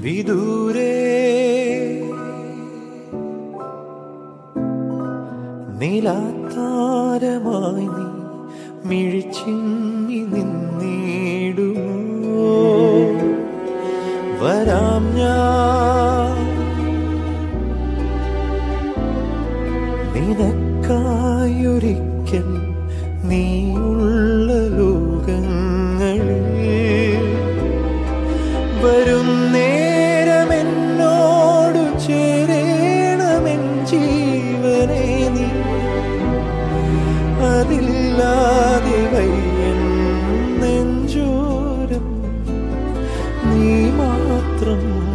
വിദൂരേ. നീയുള്ള ലോകങ്ങളിൽ വരുന്നേ നെഞ്ചോരം. നീ മാത്രം